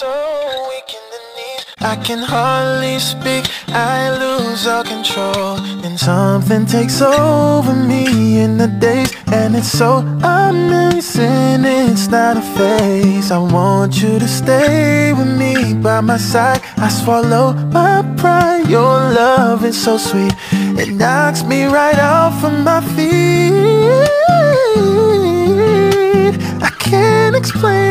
so weak in the knees. I can hardly speak, I lose all control. And something takes over me in the days. And it's so amazing, it's not a phase. I want you to stay with me by my side. I swallow my pride, your love is so sweet. It knocks me right off of my feet. I can't explain